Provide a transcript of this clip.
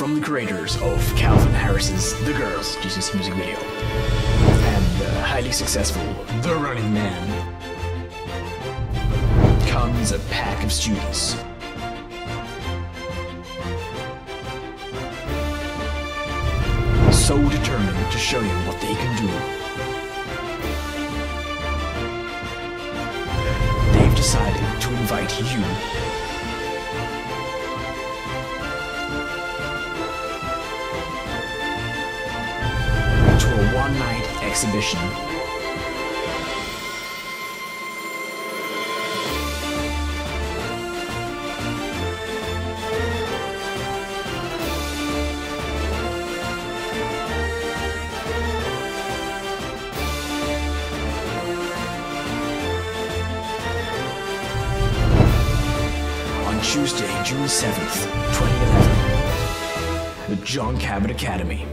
from the creators of Calvin Harris's The Girls Jesus music video and the highly successful The Running Man comes a pack of students. So determined to show you what they can do. They've decided to invite you to a one night exhibition. On Tuesday, June 7th, 2011, the John Cabot Academy.